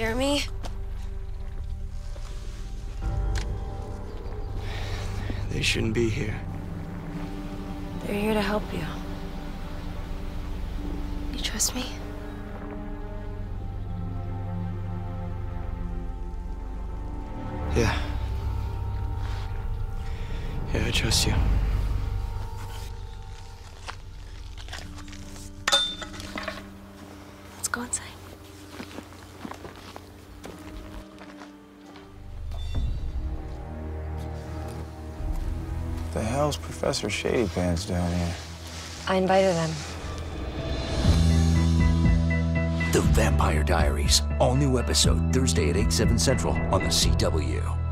Jeremy? They shouldn't be here. They're here to help you. You trust me? Yeah. Yeah, I trust you. Let's go inside. The hell's Professor Shady Pants down here? I invited them. The Vampire Diaries. All new episode Thursday at 8, 7 central on the CW.